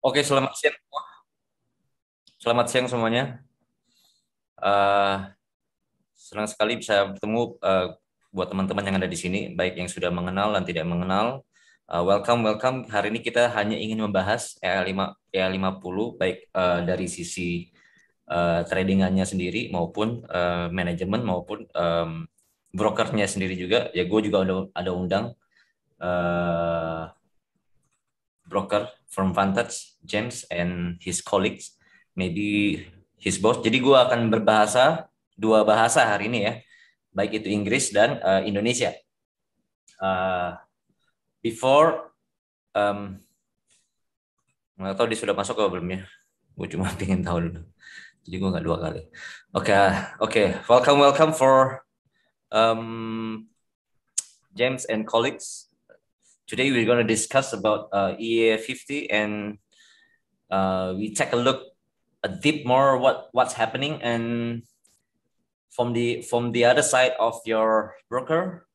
Oke, selamat siang. Selamat siang semuanya. Uh, senang sekali bisa bertemu uh, buat teman-teman yang ada di sini, baik yang sudah mengenal dan tidak mengenal. Uh, welcome, welcome. Hari ini kita hanya ingin membahas EA5, EA50, baik uh, dari sisi uh, tradingannya sendiri maupun uh, manajemen maupun um, brokernya sendiri juga. Ya, gue juga ada, ada undang uh, broker from Vantage, James and his colleagues, maybe his boss. Jadi gue akan berbahasa dua bahasa hari ini ya, baik itu Inggris dan uh, Indonesia. Uh, before, um, tahu dia sudah masuk atau belum ya. Gue cuma ingin tahu dulu. Jadi gue nggak dua kali. Oke, okay, oke. Okay. Welcome, welcome for um, James and colleagues Today we're going to discuss about uh, EA50 and uh, we take a look a deep more what what's happening and from the from the other side of your broker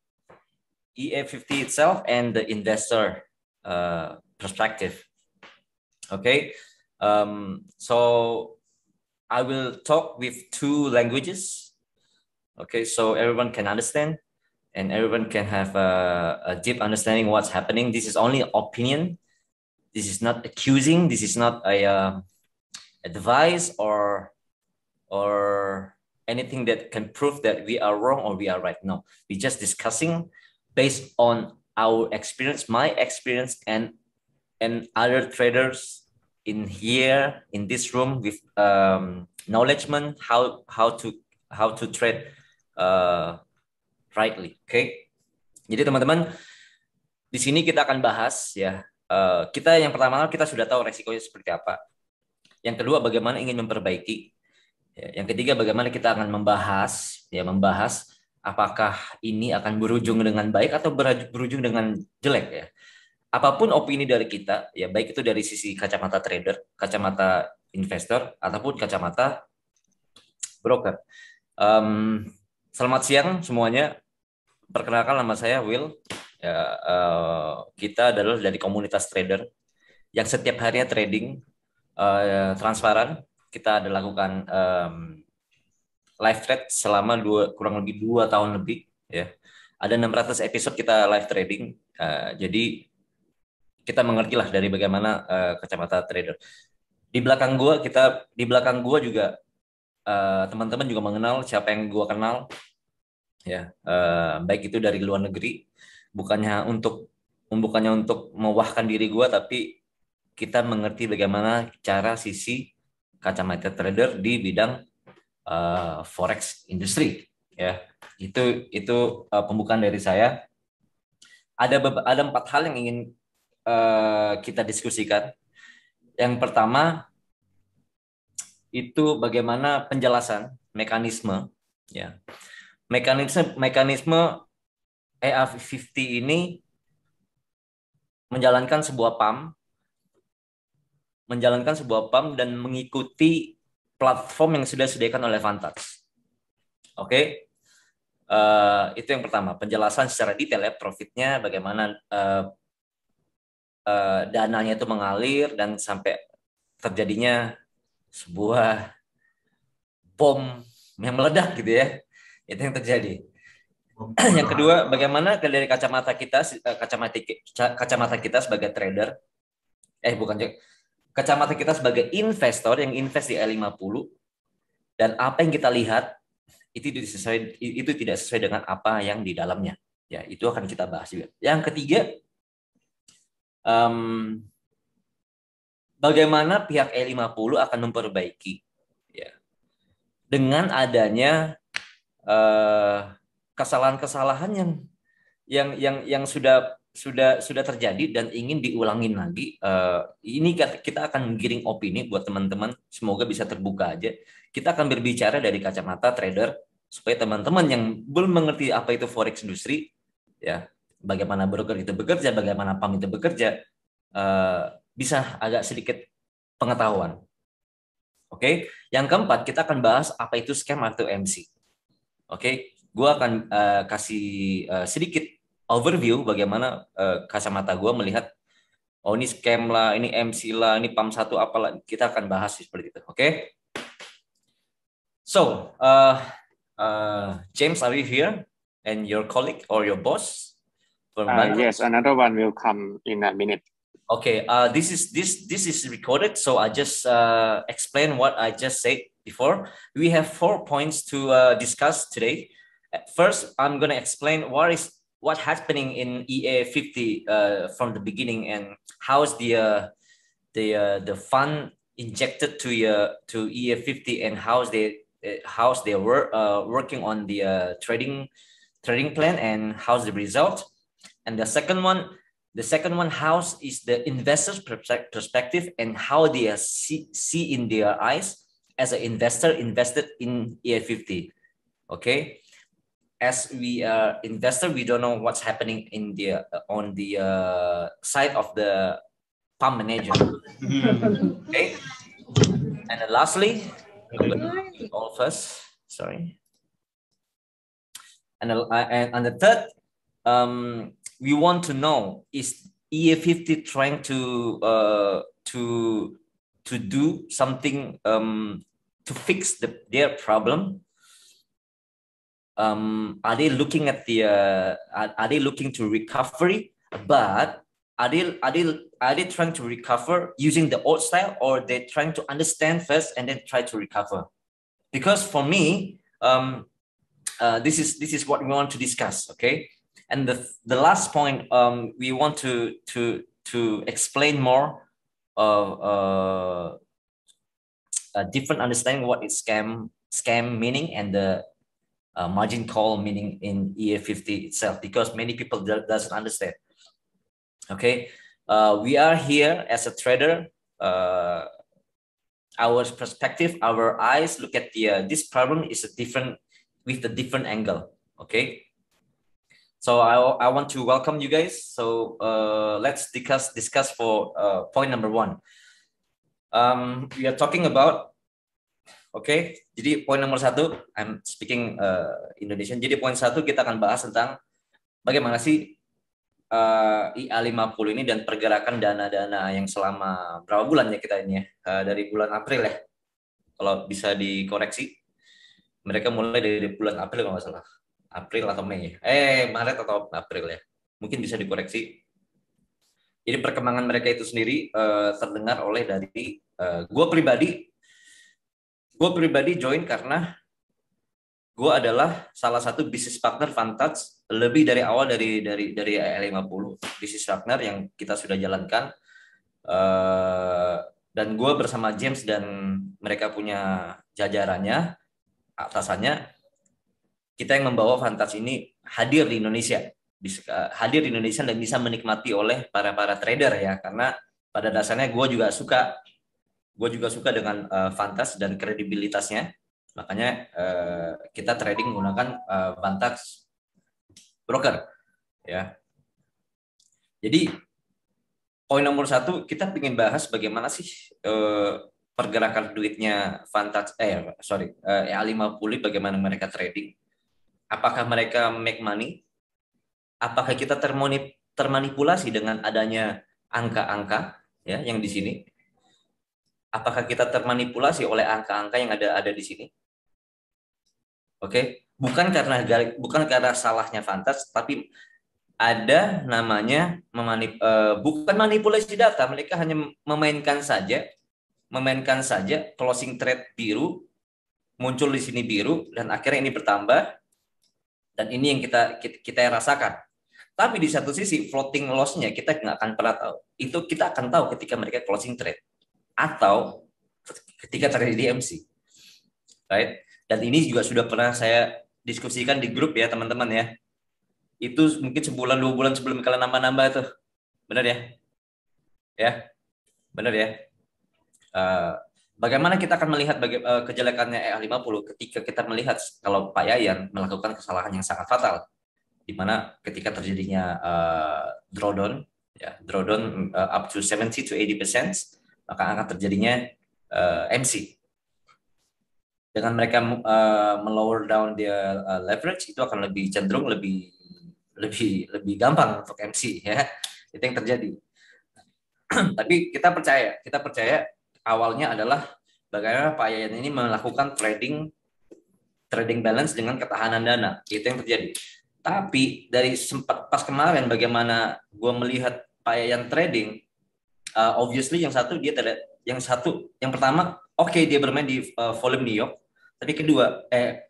EA50 itself and the investor uh, perspective. Okay, um, so I will talk with two languages. Okay, so everyone can understand and everyone can have a, a deep understanding what's happening. This is only opinion. This is not accusing. This is not a uh, advice or or anything that can prove that we are wrong or we are right. No, we're just discussing based on our experience, my experience, and and other traders in here in this room with um, knowledgement how how to how to trade uh, rightly. Oke. Okay? Jadi teman-teman di sini kita akan bahas ya. Uh, kita yang pertama kita sudah tahu resikonya seperti apa. Yang kedua bagaimana ingin memperbaiki. Ya, yang ketiga bagaimana kita akan membahas ya membahas apakah ini akan berujung dengan baik atau berujung dengan jelek ya. Apa pun opini dari kita ya baik itu dari sisi kacamata trader, kacamata investor ataupun kacamata broker. Um, selamat siang semuanya perkenalkan nama saya Will. Ya, uh, kita adalah dari komunitas trader yang setiap harinya trading uh, transparan. Kita ada lakukan um, live trade selama dua, kurang lebih dua tahun lebih. Ya, ada 600 episode kita live trading. Uh, jadi kita mengerti lah dari bagaimana uh, kacamata trader. Di belakang gua kita di belakang gua juga teman-teman uh, juga mengenal siapa yang gua kenal ya uh, baik itu dari luar negeri bukannya untuk bukannya untuk mewahkan diri gue tapi kita mengerti bagaimana cara sisi kacamata trader di bidang uh, forex industri. Ya itu itu uh, pembukaan dari saya. Ada ada empat hal yang ingin uh, kita diskusikan. Yang pertama itu bagaimana penjelasan mekanisme ya mekanisme mekanisme EA50 ini menjalankan sebuah PAM menjalankan sebuah PAM dan mengikuti platform yang sudah disediakan oleh Vantage. Oke, okay? uh, eh, itu yang pertama. Penjelasan secara detail ya profitnya, bagaimana uh, uh, dananya itu mengalir dan sampai terjadinya sebuah bom yang meledak gitu ya. Itu yang terjadi. yang kedua, bagaimana dari kacamata kita eh, kacamata kacamata kita sebagai trader eh bukan kacamata kita sebagai investor yang invest di L50 dan apa yang kita lihat itu tidak sesuai itu tidak sesuai dengan apa yang di dalamnya. Ya, itu akan kita bahas juga. Yang ketiga, um, bagaimana pihak E50 akan memperbaiki ya dengan adanya kesalahan-kesalahan yang yang yang yang sudah sudah sudah terjadi dan ingin diulangin lagi. Uh, ini kita akan menggiring opini buat teman-teman. Semoga bisa terbuka aja. Kita akan berbicara dari kacamata trader supaya teman-teman yang belum mengerti apa itu forex industri, ya, bagaimana broker itu bekerja, bagaimana pam itu bekerja, uh, bisa agak sedikit pengetahuan. Oke, okay? yang keempat kita akan bahas apa itu scam atau MC. Oke, okay? gue akan uh, kasih uh, sedikit overview bagaimana uh, kacamata gue melihat oh ini scam lah, ini MC lah, ini PAM satu apalah. Kita akan bahas seperti itu. Oke? Okay? So, uh, uh, James, are you here? And your colleague or your boss? Uh, yes, another one will come in a minute. Okay, uh, this is this this is recorded, so I just uh, explain what I just said before. We have four points to uh, discuss today. First, I'm gonna explain what is what happening in EA 50 uh, from the beginning and how is the uh, the uh, the fund injected to uh, to EA 50 and how's they uh, how's they work uh, working on the uh, trading trading plan and how's the result and the second one the second one how's is the investors perspective and how they see, see in their eyes as an investor invested in EA 50 okay as we are investor, we don't know what's happening in the uh, on the uh, side of the fund manager. okay, and then lastly, all of us. Sorry, and uh, and, and the third, um, we want to know is EA50 trying to uh, to to do something um, to fix the, their problem um, are they looking at the uh, are, are they looking to recovery? But are they are they are they trying to recover using the old style or they trying to understand first and then try to recover? Because for me um, uh, this is this is what we want to discuss okay? And the the last point um, we want to to to explain more uh, a different understanding what is scam scam meaning and the uh, margin call meaning in EA50 itself because many people do, doesn't understand. Okay, uh, we are here as a trader. Uh, our perspective, our eyes look at the uh, this problem is a different with a different angle. Okay, so I, I want to welcome you guys. So uh, let's discuss discuss for uh, point number one. Um, we are talking about okay? jadi poin nomor satu, I'm speaking uh, Indonesian. Jadi poin satu kita akan bahas tentang bagaimana sih uh, IA50 ini dan pergerakan dana-dana yang selama berapa bulan ya kita ini ya, uh, dari bulan April ya. Kalau bisa dikoreksi, mereka mulai dari bulan April kalau nggak salah. April atau Mei. Eh, Maret atau April ya. Mungkin bisa dikoreksi. Jadi perkembangan mereka itu sendiri uh, terdengar oleh dari uh, gue pribadi gue pribadi join karena gue adalah salah satu bisnis partner Vantage lebih dari awal dari dari dari AL50 bisnis partner yang kita sudah jalankan uh, dan gue bersama James dan mereka punya jajarannya atasannya kita yang membawa Vantage ini hadir di Indonesia bisa hadir di Indonesia dan bisa menikmati oleh para para trader ya karena pada dasarnya gue juga suka gue juga suka dengan uh, Vantas dan kredibilitasnya. Makanya uh, kita trading menggunakan uh, Vantas broker, ya. Jadi poin nomor satu kita ingin bahas bagaimana sih uh, pergerakan duitnya Vantas, eh sorry, uh, EA50 bagaimana mereka trading. Apakah mereka make money? Apakah kita termanipulasi dengan adanya angka-angka ya yang di sini? apakah kita termanipulasi oleh angka-angka yang ada ada di sini? Oke, okay? bukan karena bukan karena salahnya Fantas, tapi ada namanya memanip, uh, bukan manipulasi data, mereka hanya memainkan saja, memainkan saja closing trade biru muncul di sini biru dan akhirnya ini bertambah dan ini yang kita kita, rasakan. Tapi di satu sisi floating loss-nya kita nggak akan pernah tahu. Itu kita akan tahu ketika mereka closing trade atau ketika terjadi MC. Right? Dan ini juga sudah pernah saya diskusikan di grup ya teman-teman ya. Itu mungkin sebulan dua bulan sebelum kalian nambah-nambah tuh. Benar ya? Ya. Benar ya? Uh, bagaimana kita akan melihat baga- uh, kejelekannya EA50 ketika kita melihat kalau Pak Yayan melakukan kesalahan yang sangat fatal di mana ketika terjadinya uh, drawdown ya drawdown uh, up to 70 to 80 percent maka akan terjadinya uh, eh, MC. Dengan mereka uh, melower down dia uh, leverage itu akan lebih cenderung lebih lebih lebih gampang untuk MC ya. Itu yang terjadi. Tapi kita percaya, kita percaya awalnya adalah bagaimana Pak Yayan ini melakukan trading trading balance dengan ketahanan dana. Itu yang terjadi. Tapi dari sempat pas kemarin bagaimana gue melihat Pak Yayan trading, uh, obviously yang satu dia tidak, yang satu, yang pertama, oke okay, dia bermain di uh, volume New York, tapi kedua, eh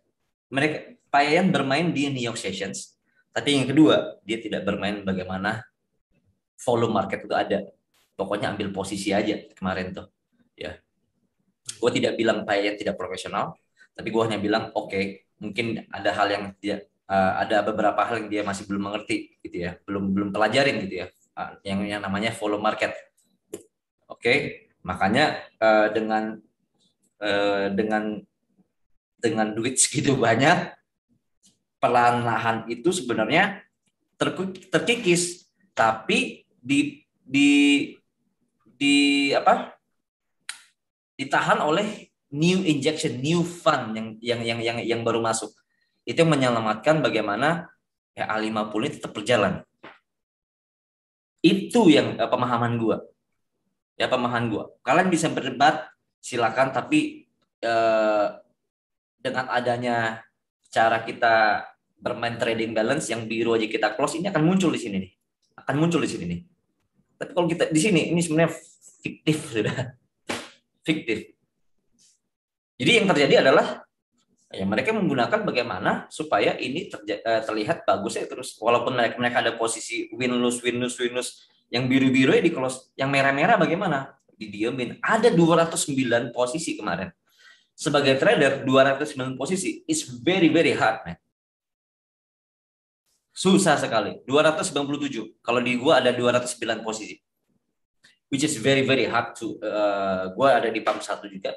mereka Pak Yayan bermain di New York Sessions, tapi yang kedua dia tidak bermain bagaimana volume market itu ada. Pokoknya ambil posisi aja kemarin tuh. Gue tidak bilang Yayan tidak profesional, tapi gue hanya bilang oke, okay, mungkin ada hal yang dia uh, ada beberapa hal yang dia masih belum mengerti gitu ya, belum belum pelajarin gitu ya yang yang namanya follow market. Oke, okay? makanya uh, dengan uh, dengan dengan duit segitu banyak perlahan-lahan itu sebenarnya terkikis, tapi di di di apa? Ditahan oleh new injection, new fund yang yang yang yang, yang baru masuk. Itu yang menyelamatkan bagaimana ya A50 ini tetap berjalan. Itu yang uh, pemahaman gue. Ya pemahaman gue. Kalian bisa berdebat, silakan. Tapi uh, dengan adanya cara kita bermain trading balance yang biru aja kita close ini akan muncul di sini nih. Akan muncul di sini nih. Tapi kalau kita di sini ini sebenarnya fiktif sudah. Fiktif. Jadi yang terjadi adalah ya mereka menggunakan bagaimana supaya ini uh, terlihat bagus ya terus. Walaupun mereka mereka ada posisi win lose win lose win lose yang biru-biru ya di close yang merah-merah bagaimana? Didiemin. Ada 209 posisi kemarin. Sebagai trader 209 posisi is very very hard man. Susah sekali. 297 kalau di gua ada 209 posisi which is very very hard to uh, gua ada di pump satu juga.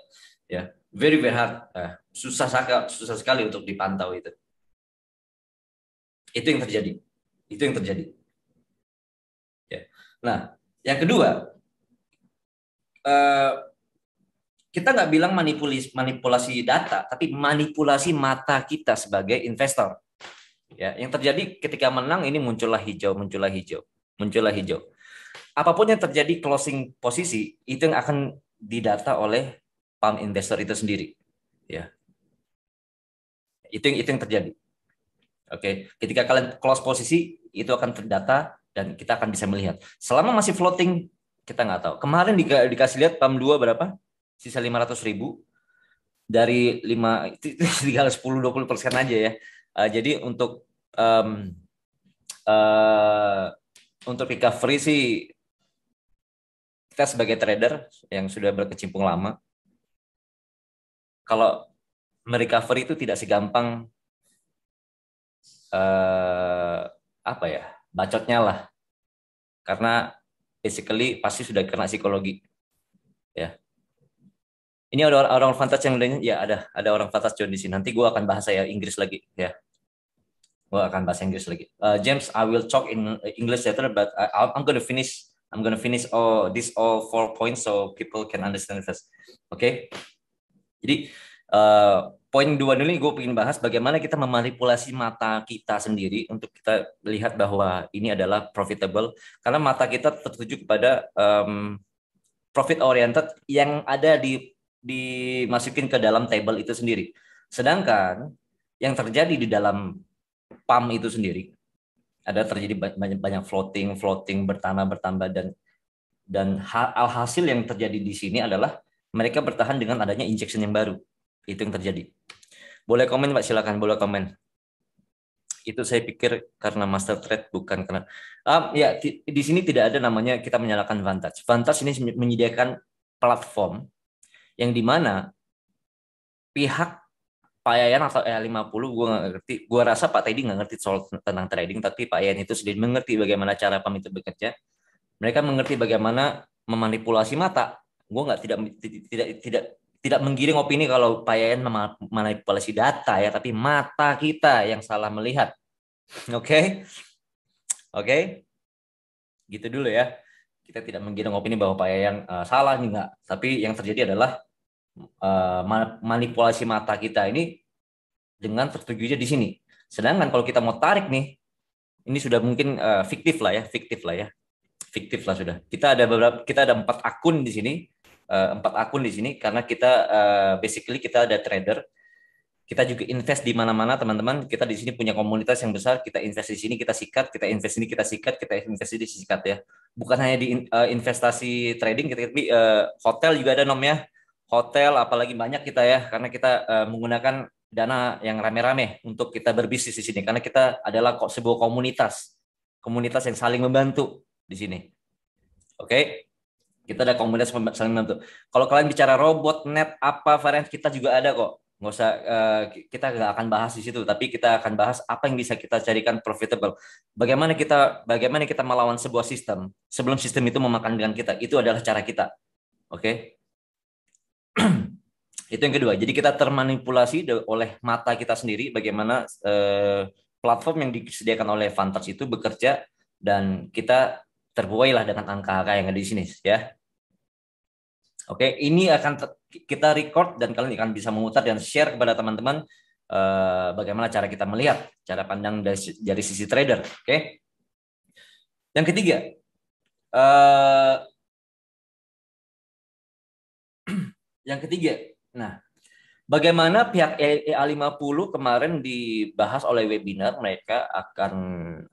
Ya very very hard. Uh, susah susah sekali untuk dipantau itu. Itu yang terjadi. Itu yang terjadi. Ya. Nah yang kedua uh, kita nggak bilang manipulasi manipulasi data tapi manipulasi mata kita sebagai investor. Ya yang terjadi ketika menang ini muncullah hijau muncullah hijau muncullah hijau apa pun yang terjadi closing posisi itu yang akan didata oleh pump investor itu sendiri. Ya. Itu yang itu yang terjadi. Oke, ketika kalian close posisi itu akan terdata dan kita akan bisa melihat. Selama masih floating kita nggak tahu. Kemarin di, dikasih lihat pump 2 berapa? Sisa 500 ribu dari 5 tinggal 10 20 persen aja ya. Uh, jadi untuk um, uh, untuk recovery sih kita sebagai trader yang sudah berkecimpung lama kalau merecover itu tidak segampang uh, apa ya bacotnya lah. Karena basically pasti sudah kena psikologi ya. Ini ada orang, orang fantas yang lainnya ya ada ada orang fantas John di sini. Nanti gue akan bahasa ya Inggris lagi ya. Gue akan bahasa Inggris lagi. Uh, James I will talk in English later but I, I'm gonna finish I'm gonna finish all this all four points so people can understand first oke okay? Jadi uh, poin dua dulu gue ingin bahas bagaimana kita memanipulasi mata kita sendiri untuk kita lihat bahwa ini adalah profitable karena mata kita tertuju kepada um, profit oriented yang ada di dimasukin ke dalam table itu sendiri. Sedangkan yang terjadi di dalam PAM itu sendiri ada terjadi banyak banyak floating, floating bertambah bertambah dan dan hal hasil yang terjadi di sini adalah mereka bertahan dengan adanya injection yang baru. Itu yang terjadi. Boleh komen Pak, silakan boleh komen. Itu saya pikir karena master trade bukan karena um, ya di, di sini tidak ada namanya kita menyalakan Vantage. Vantage ini menyediakan platform yang di mana pihak Pak Yayan atau E50 gue nggak ngerti. Gue rasa Pak Teddy nggak ngerti soal tentang trading, tapi Pak Yayan itu sendiri mengerti bagaimana cara PAM itu bekerja. Mereka mengerti bagaimana memanipulasi mata gue nggak tidak tidak tidak tidak menggiring opini kalau Pak Yayan memanipulasi data ya, tapi mata kita yang salah melihat. Oke, okay? oke, okay? gitu dulu ya. Kita tidak menggiring opini bahwa Pak Yayan uh, salah nih nggak, tapi yang terjadi adalah uh, manipulasi mata kita ini dengan tertujunya di sini. Sedangkan kalau kita mau tarik nih, ini sudah mungkin uh, fiktif lah ya, fiktif lah ya, fiktif lah sudah. Kita ada beberapa, kita ada empat akun di sini, uh, empat akun di sini karena kita uh, basically kita ada trader. Kita juga invest di mana-mana teman-teman. Kita di sini punya komunitas yang besar. Kita invest di sini kita sikat, kita invest di sini kita sikat, kita invest di sini sikat ya. Bukan hanya di uh, investasi trading, tapi uh, hotel juga ada nomnya. Hotel, apalagi banyak kita ya, karena kita uh, menggunakan dana yang rame-rame untuk kita berbisnis di sini. Karena kita adalah kok sebuah komunitas. Komunitas yang saling membantu di sini. Oke? Okay? kita ada komunitas saling membantu. Kalau kalian bicara robot net apa varian kita juga ada kok. Nggak usah uh, kita nggak akan bahas di situ. Tapi kita akan bahas apa yang bisa kita carikan profitable. Bagaimana kita bagaimana kita melawan sebuah sistem sebelum sistem itu memakan dengan kita. Itu adalah cara kita. Oke? okay? Itu yang kedua. Jadi kita termanipulasi oleh mata kita sendiri bagaimana eh, platform yang disediakan oleh Vantage itu bekerja dan kita terbuailah dengan angka-angka yang ada di sini ya. Oke, ini akan kita record dan kalian akan bisa memutar dan share kepada teman-teman eh, bagaimana cara kita melihat cara pandang dari, dari sisi trader. Oke. Yang ketiga, eh, yang ketiga, Nah, bagaimana pihak EA50 kemarin dibahas oleh webinar mereka akan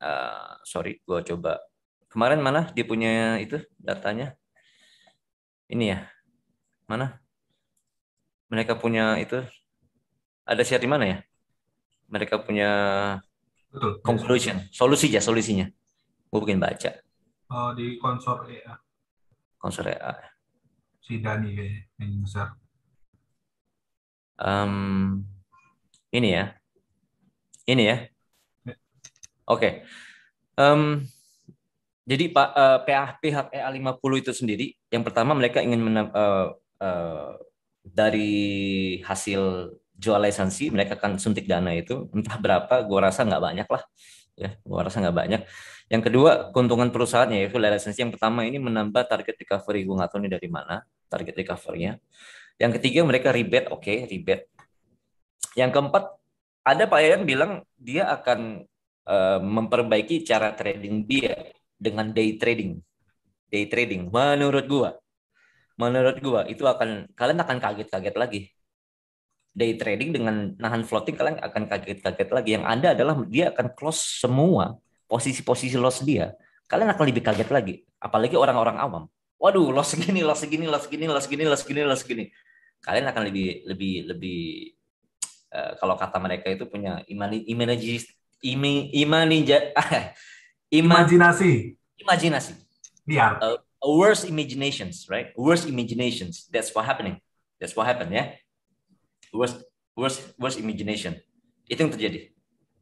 uh, sorry, gua coba. Kemarin mana dia punya itu datanya? Ini ya mana? Mereka punya itu ada share di mana ya? Mereka punya Betul, conclusion solusi ya solusinya. Gue bikin baca. Oh, di konsor EA konsor EA si Dani yang besar um, ini ya, ini ya. Oke. Okay. Um, jadi Pak uh, pihak EA50 itu sendiri, yang pertama mereka ingin uh, uh, dari hasil jual lisensi mereka akan suntik dana itu entah berapa, gua rasa nggak banyak lah, ya, gua rasa nggak banyak. Yang kedua keuntungan perusahaannya yaitu lisensi yang pertama ini menambah target recovery, gua nggak tahu ini dari mana target recovery-nya. Yang ketiga mereka rebate, oke, okay, rebate. Yang keempat, ada Pak Yayan bilang dia akan uh, memperbaiki cara trading dia dengan day trading. Day trading, menurut gua, menurut gua itu akan kalian akan kaget-kaget lagi. Day trading dengan nahan floating kalian akan kaget-kaget lagi. Yang ada adalah dia akan close semua posisi-posisi loss dia. Kalian akan lebih kaget lagi, apalagi orang-orang awam. Waduh, loss segini, loss segini, loss segini, loss segini, loss segini, loss segini kalian akan lebih lebih lebih uh, kalau kata mereka itu punya imani imajinasi imi, imani imajinasi. Imajinasi. Biar. Uh, worst imaginations right? Worst imaginations. That's what happening. That's what happened ya. Yeah? worst worst worst imagination. Itu yang terjadi.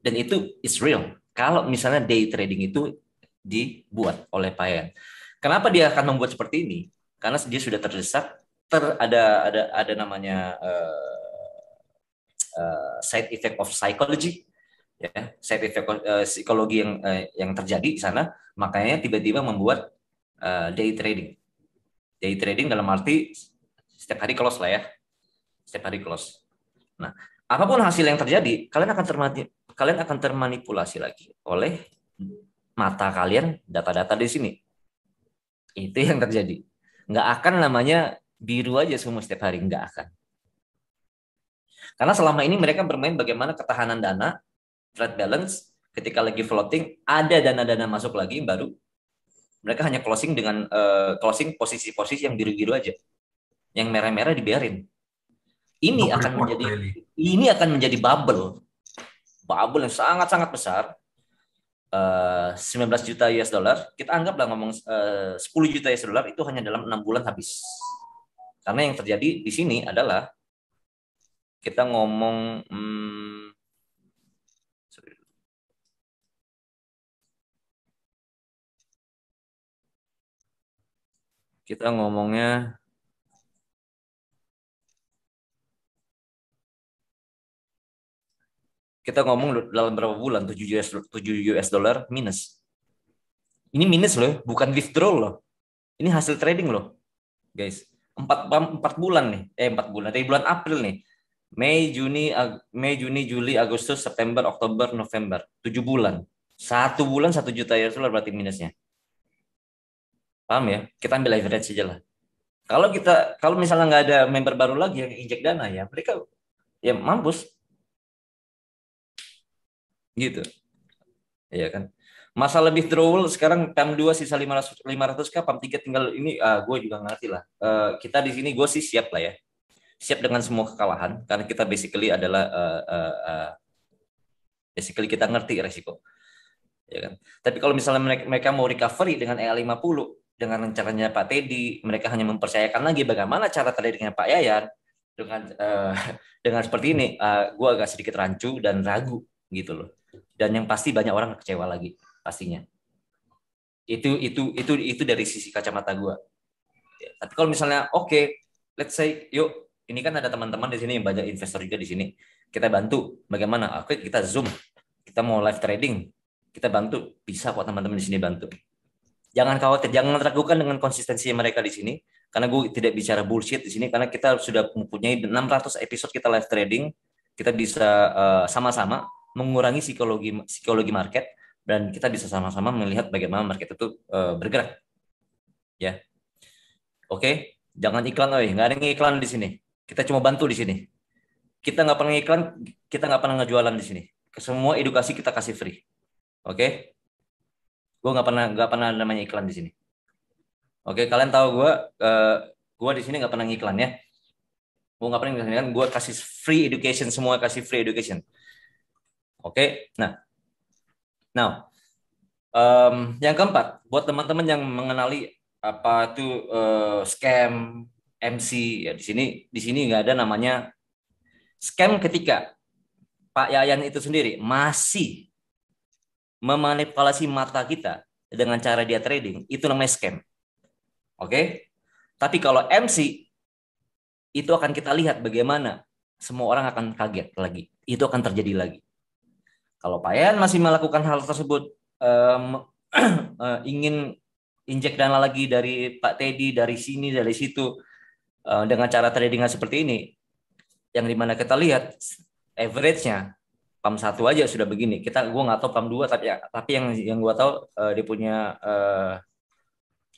Dan itu is real. Kalau misalnya day trading itu dibuat oleh Payan. Kenapa dia akan membuat seperti ini? Karena dia sudah terdesak ter ada ada ada namanya uh, uh, side effect of psychology ya. Side effect uh, psikologi yang uh, yang terjadi di sana makanya tiba-tiba membuat uh, day trading. Day trading dalam arti setiap hari close lah ya. Setiap hari close. Nah apa pun hasil yang terjadi kalian akan termati kalian akan termanipulasi lagi oleh mata kalian data-data di sini. Itu yang terjadi. Nggak akan namanya biru aja semua setiap hari nggak akan. Karena selama ini mereka bermain bagaimana ketahanan dana, trade balance, ketika lagi floating ada dana-dana masuk lagi baru mereka hanya closing dengan uh, closing posisi-posisi yang biru-biru aja. Yang merah-merah dibiarin. Ini akan menjadi ini akan menjadi bubble. Bubble yang sangat-sangat besar. Uh, eh, 19 juta US dollar, kita anggaplah ngomong eh, uh, 10 juta US dollar itu hanya dalam enam bulan habis. Karena yang terjadi di sini adalah kita ngomong hmm, kita ngomongnya kita ngomong dalam berapa bulan 7 US 7 US dollar minus. Ini minus loh, bukan withdrawal loh. Ini hasil trading loh, guys empat empat bulan nih. Eh empat bulan. Dari bulan April nih. Mei Juni Ag Mei Juni Juli Agustus September Oktober November. Tujuh bulan. Satu bulan satu juta ya dollar berarti minusnya. Paham ya? Kita ambil average saja lah. Kalau kita kalau misalnya nggak ada member baru lagi yang injek dana ya mereka ya mampus. Gitu. Ya kan masalah withdrawal sekarang PAM 2 sisa 500 500 k PAM 3 tinggal ini uh, gue juga ngerti lah. Uh, kita di sini gue sih siap lah ya. Siap dengan semua kekalahan karena kita basically adalah uh, uh, uh, basically kita ngerti resiko. Ya kan? Tapi kalau misalnya mereka, mereka mau recovery dengan EA50 dengan rencananya Pak Teddy, mereka hanya mempercayakan lagi bagaimana cara tradingnya Pak Yayan dengan uh, dengan seperti ini, uh, eh, gue agak sedikit rancu dan ragu gitu loh. Dan yang pasti banyak orang kecewa lagi pastinya. Itu itu itu itu dari sisi kacamata gue. Ya, tapi kalau misalnya oke, okay, let's say yuk ini kan ada teman-teman di sini yang banyak investor juga di sini. Kita bantu bagaimana? Oke, kita zoom. Kita mau live trading. Kita bantu. Bisa kok teman-teman di sini bantu jangan khawatir, jangan ragukan dengan konsistensi mereka di sini. Karena gue tidak bicara bullshit di sini, karena kita sudah mempunyai 600 episode kita live trading, kita bisa uh, sama-sama mengurangi psikologi psikologi market dan kita bisa sama-sama melihat bagaimana market itu uh, bergerak. Ya, oke, jangan iklan, oh, nggak ada iklan di sini. Kita cuma bantu di sini. Kita nggak pernah iklan, kita nggak pernah ngejualan di sini. Semua edukasi kita kasih free. Oke, okay? Gue nggak pernah nggak pernah namanya iklan di sini. Oke, kalian tahu gue, uh, gue di sini nggak pernah iklan ya. Gue nggak pernah iklan, gue kasih free education semua kasih free education. Oke, nah, now, um, yang keempat, buat teman-teman yang mengenali apa itu uh, scam, MC ya di sini di sini nggak ada namanya scam ketika Pak Yayan itu sendiri masih memanipulasi mata kita dengan cara dia trading, itu namanya scam. Oke? Okay? Tapi kalau MC itu akan kita lihat bagaimana semua orang akan kaget lagi. Itu akan terjadi lagi. Kalau Payan masih melakukan hal tersebut um, uh, ingin injek dana lagi dari Pak Teddy dari sini dari situ uh, dengan cara trading seperti ini yang di mana kita lihat average-nya PAM satu aja sudah begini. Kita gua nggak tahu PAM dua tapi ya, tapi yang yang gua tahu uh, dia punya uh,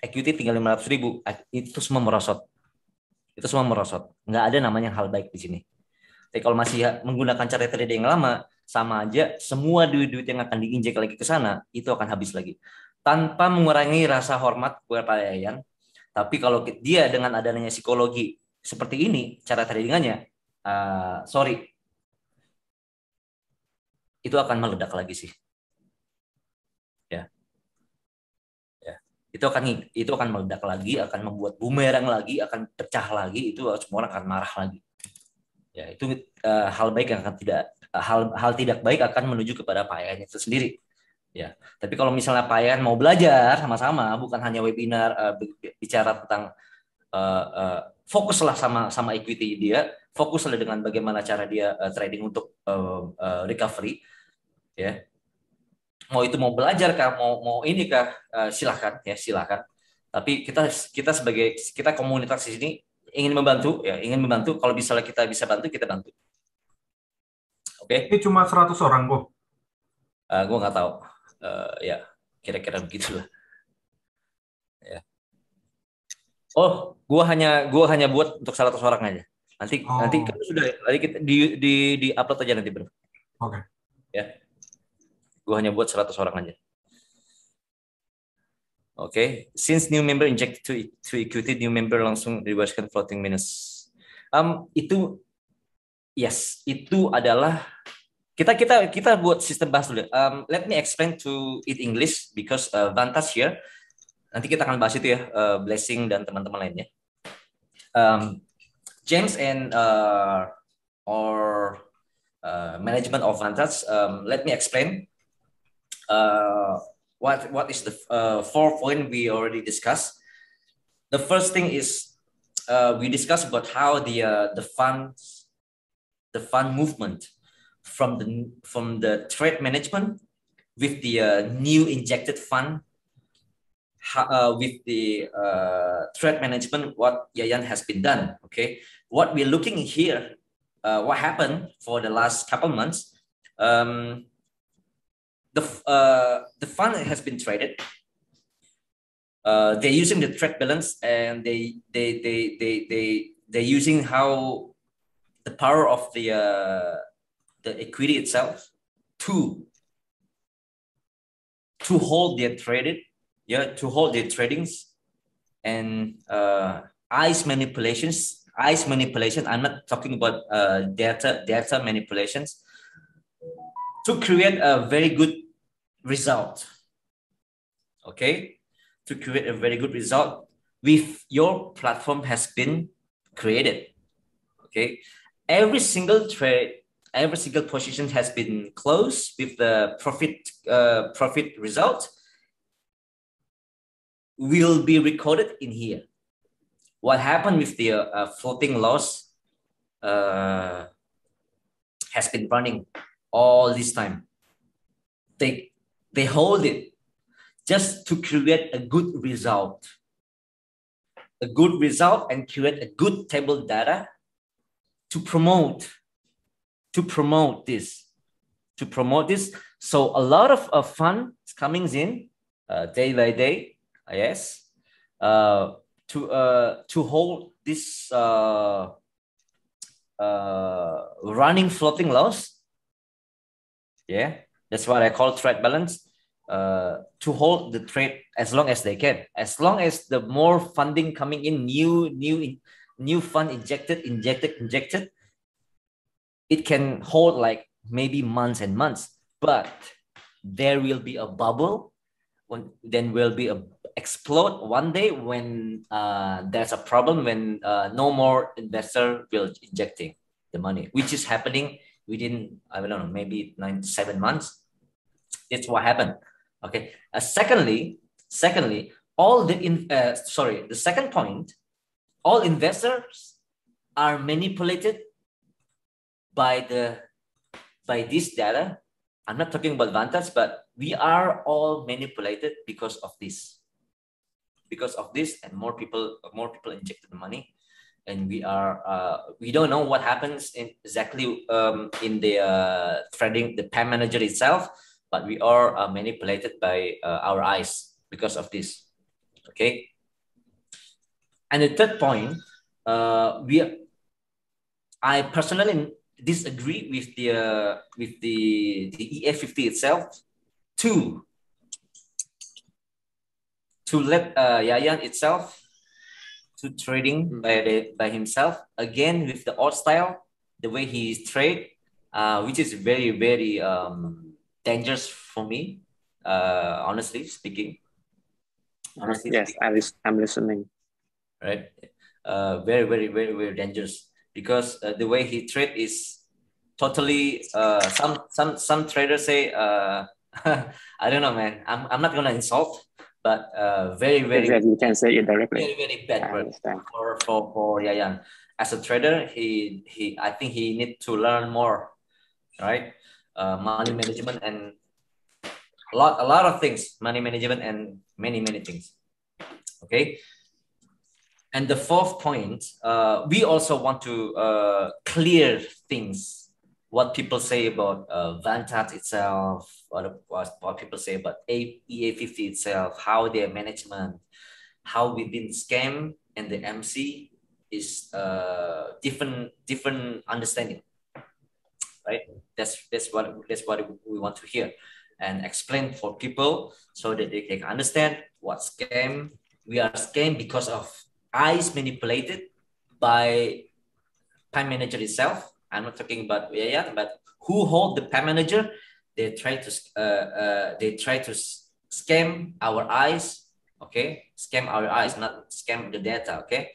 equity tinggal lima ratus ribu itu semua merosot. Itu semua merosot. Nggak ada namanya hal baik di sini. Tapi kalau masih menggunakan cara trading yang lama, sama aja semua duit-duit yang akan diinjek lagi ke sana itu akan habis lagi tanpa mengurangi rasa hormat kepada Yayan. Tapi kalau dia dengan adanya psikologi seperti ini cara tradingannya, uh, sorry itu akan meledak lagi sih. Ya. Ya. Itu akan itu akan meledak lagi, akan membuat bumerang lagi, akan pecah lagi, itu semua orang akan marah lagi. Ya, itu uh, hal baik yang akan tidak hal hal tidak baik akan menuju kepada payan itu sendiri. Ya, tapi kalau misalnya payan mau belajar sama-sama, bukan hanya webinar uh, bicara tentang uh, uh, fokuslah sama sama equity dia, fokuslah dengan bagaimana cara dia uh, trading untuk uh, uh, recovery ya mau itu mau belajar kah mau mau ini kah uh, silahkan ya silahkan tapi kita kita sebagai kita komunitas di sini ingin membantu? Ya ingin membantu. Kalau misalnya kita bisa bantu kita bantu. Oke? Okay? ini cuma 100 orang kok uh, gue nggak tahu. Uh, ya kira-kira begitulah. Ya. Oh gue hanya gua hanya buat untuk 100 orang aja. Nanti oh. nanti sudah nanti kita di di di upload aja nanti bro. Oke. Okay. ya. Gue hanya buat 100 orang aja. Oke, okay. since new member inject to to equity, new member langsung dibebaskan floating minus. Um, itu yes, itu adalah kita kita kita buat sistem bahas dulu. Um, let me explain to it English because uh, Vantas here. Nanti kita akan bahas itu ya, uh, blessing dan teman-teman lainnya. Um, James and uh, or uh, management of Vantas, um, let me explain uh, what what is the uh, point we already discussed. The first thing is uh, we discussed about how the uh, the funds the fund movement from the from the trade management with the uh, new injected fund uh, with the uh, trade management what Yayan has been done okay what we're looking here uh, what happened for the last couple months um, the uh, the fund has been traded. uh, they're using the trade balance and they they they they they they're using how the power of the uh, the equity itself to to hold their traded yeah to hold their tradings and uh, ice manipulations ice manipulation i'm not talking about uh, data data manipulations to create a very good result. Okay? To create a very good result with your platform has been created. Okay? Every single trade every single position has been closed with the profit uh, profit result will be recorded in here. What happened with the uh, floating loss uh, has been running all this time. They they hold it just to create a good result. A good result and create a good table data to promote to promote this to promote this. So a lot of uh, fun is coming in uh, day by day yes uh, to uh, to hold this uh, uh, running floating loss. Yeah that's what i call trade balance. Uh, to hold the trade as long as they can. As long as the more funding coming in new new new fund injected injected injected it can hold like maybe months and months. But there will be a bubble when then will be a explode one day when uh, there's a problem when uh, no more investor will injecting the money which is happening within i don't know maybe nine seven months it's what happened. Okay. Uh, secondly secondly all the in uh, sorry the second point all investors are manipulated by the by this data. I'm not talking about vantage but we are all manipulated because of this. Because of this and more people more people injected the money and we are uh, we don't know what happens in exactly um, in the uh, the PAM manager itself but we are uh, manipulated by uh, our eyes because of this okay and the third point uh, we i personally disagree with the uh, with the the EF50 itself to to let uh, Yayan itself to trading Mm. by the, by himself again with the odd style the way he trade uh, which is very very um, dangerous for me uh, honestly speaking honestly Yes, speaking I lis- I'm listening. right? Uh, very, very, very, very dangerous because uh, the way he trade is totally. Uh, some, some, some traders say, uh, I don't know, man. I'm, I'm not gonna insult, but uh, very, very, Yes, you can say it directly. very, very bad word for for for Yayan. As a trader, he he I think he need to learn more, right? Uh, money management and a lot a lot of things, money management and many many things. Okay. And the fourth point, uh, we also want to uh, clear things. What people say about uh, Vantat itself, what, what people say about A- EA50 itself, how their management, how been scammed, and the MC is uh, different different understanding right? That's that's what that's what we want to hear and explain for people so that they can understand what scam we are scammed because of eyes manipulated by PAM manager itself. I'm not talking about Yayan, but who hold the PAM manager they try to uh, uh, they try to scam our eyes okay? Scam our eyes not scam the data okay?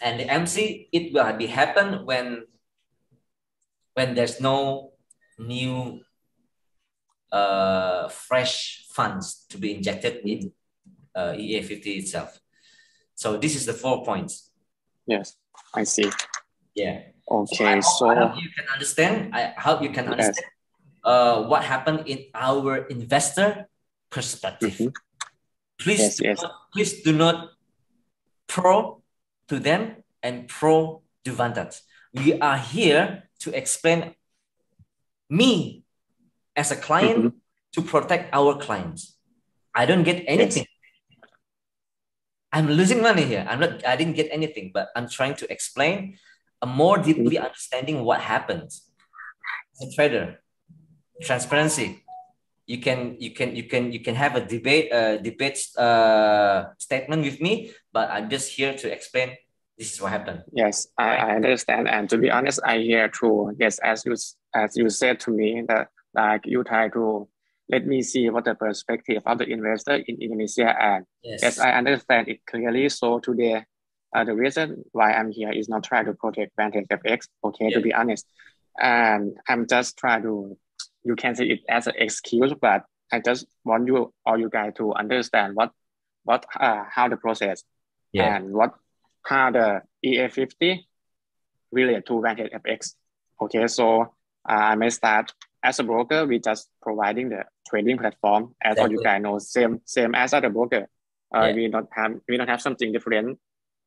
And the mc it will be happen when when there's no new uh, fresh funds to be injected in uh, ea50 itself so this is the four points Yes, I see. yeah Okay, I hope, I so hope you can understand i hope you can Yes. understand uh, what happened in our investor perspective Mhm. please Yes, do yes. Not, please do not pro to them and pro to Vantage. We are here to explain me as a client Mhm. to protect our clients. I don't get anything I'm losing money here. I'm not. I didn't get anything, but I'm trying to explain a more deeply understanding what happens. As a trader, transparency. You can you can you can you can have a debate uh, debate uh, statement with me, but I'm just here to explain this is what happened. Yes, I, I understand. And to be honest, I hear too. Yes, as you as you said to me that like you try to let me see what the perspective of the investor in Indonesia and Yes. yes, I understand it clearly. So today, uh, the reason why I'm here is not try to protect Vantage FX. Okay, to be honest, and I'm just trying to you can say it as an excuse, but I just want you all you guys to understand what what uh, how the process Yeah. and what how the EA50 relate to Vantage FX. Okay, so uh, I may start as a broker. We just providing the trading platform. As all you guys know, same same as other broker. Uh, Yeah. We don't have we don't have something different,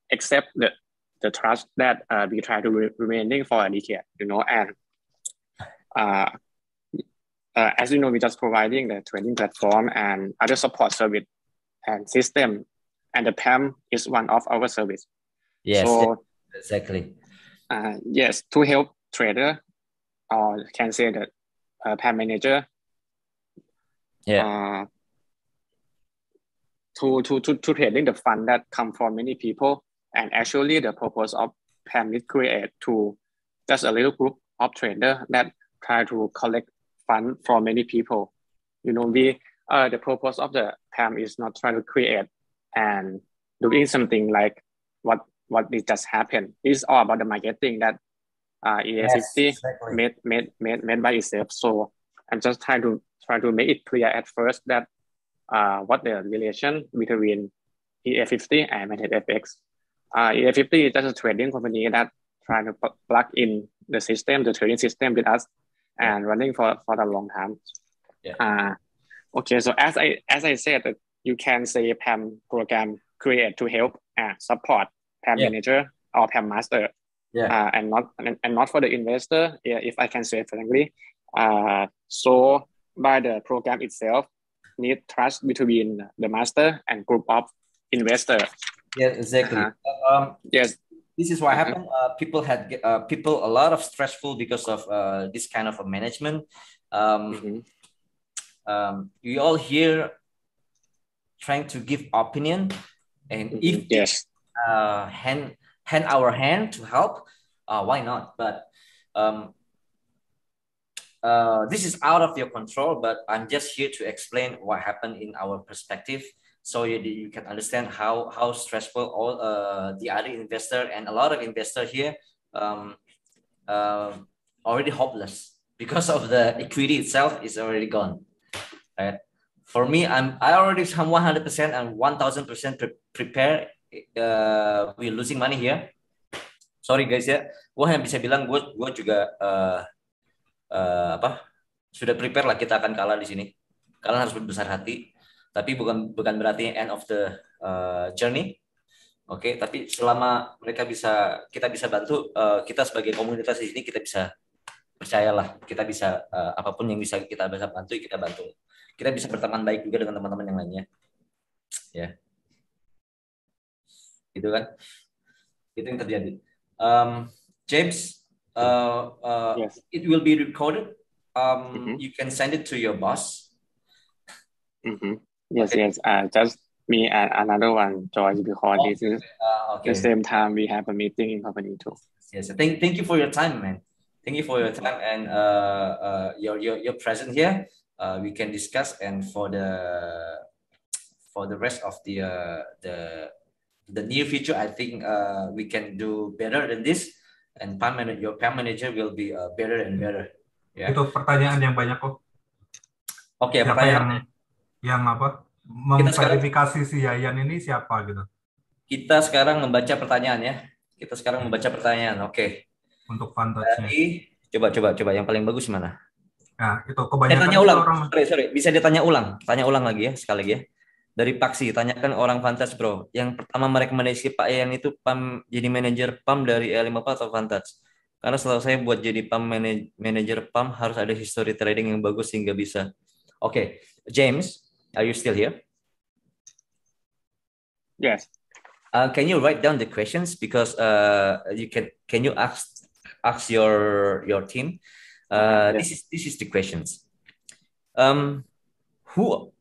except the the trust that uh, we try to re- remaining for a decade. You know, and uh, uh, as you know, we just providing the trading platform and other support service and system, and the PAM is one of our service. Yes. So exactly. uh, yes, to help trader, or can say that uh, PAM manager, Yeah. uh, to, to, to, to trading the fund that come from many people. And actually the purpose of PAM is create to just a little group of trader that try to collect fund from many people. You know, we, uh, the purpose of the PAM is not try to create and doing something like what, what it just happened. It's all about the marketing that uh, EA50 exactly. made made made made by itself. So I'm just trying to try to make it clear at first that uh, what the relation between EA50 and MetaFX. Uh, EA50 is just a trading company that trying to pl- plug in the system, the trading system with us, and running for for a long time. Yeah. Uh, okay, so as I as I said, you can say PAM program create to help and support PAM Yeah. manager or PAM master Yeah. uh, and not and, and not for the investor, yeah, if I can say it frankly. Uh, so by the program itself, need trust between the master and group of investor. Yeah. Exactly. Uh-huh. Um, Yes, this is what Mhm. happened. Uh, people had uh, people a lot of stressful because of uh, this kind of a management. Um, Mhm. um, we all here trying to give opinion, and if Mhm. yes, uh, hand hand our hand to help, uh, why not? But um, uh, this is out of your control. But I'm just here to explain what happened in our perspective, so you, you can understand how how stressful all uh, the other investor and a lot of investor here um, uh, already hopeless because of the equity itself is already gone. Right. For me, I'm I already am 100% and 1000% pre- prepare. Uh, we're losing money here. Sorry guys ya, gue hanya bisa bilang gue gue juga uh, uh, apa sudah prepare lah kita akan kalah di sini. Kalian harus berbesar hati. Tapi bukan bukan berarti end of the uh, journey. Oke, tapi selama mereka bisa kita bisa bantu uh, kita sebagai komunitas di sini kita bisa percayalah kita bisa uh, apa pun yang bisa kita bisa bantu kita bantu. Kita bisa berteman baik juga dengan teman-teman yang lainnya. Ya. Gitu kan? Itu yang terjadi. Um, James, uh, uh, yes, it will be recorded. Um, Mhm. You can send it to your boss. mm -hmm. yes, Okay. yes. Uh, just me and another one joins because Oh, this is Uh, the same time we have a meeting in company too. Yes. Thank, thank you for your time, man. Thank you for your time and uh, uh, your your your presence here. Uh, we can discuss and for the for the rest of the uh, the the near future, I think uh, we can do better than this. And PAM manager, your PAM manager will be uh, better and better. Ya. Itu pertanyaan yang banyak kok. Oke, Siapa pertanyaan yang yang apa? Sekarang- Memverifikasi si Yayan ini siapa gitu kita sekarang membaca pertanyaan ya. Kita sekarang membaca pertanyaan. Oke. untuk fantasnya. Dari coba coba coba yang paling bagus mana? Nah, itu Eh, kebanyakan tanya ulang. orang Sorry, sorry. Bisa ditanya ulang. Tanya ulang lagi ya, sekali lagi ya. Dari Paksi, tanyakan orang Vantage Bro. Yang pertama merekomendasi Pak Ian itu PAM jadi manajer PAM dari E54 atau Vantage? Karena setahu saya buat jadi PAM manaj- manajer PAM harus ada history trading yang bagus sehingga bisa. Oke, James, are you still here? Yes. Uh, can you write down the questions because uh, you can can you ask ask your your team? Uh, Yeah. This is this is the questions. Um, who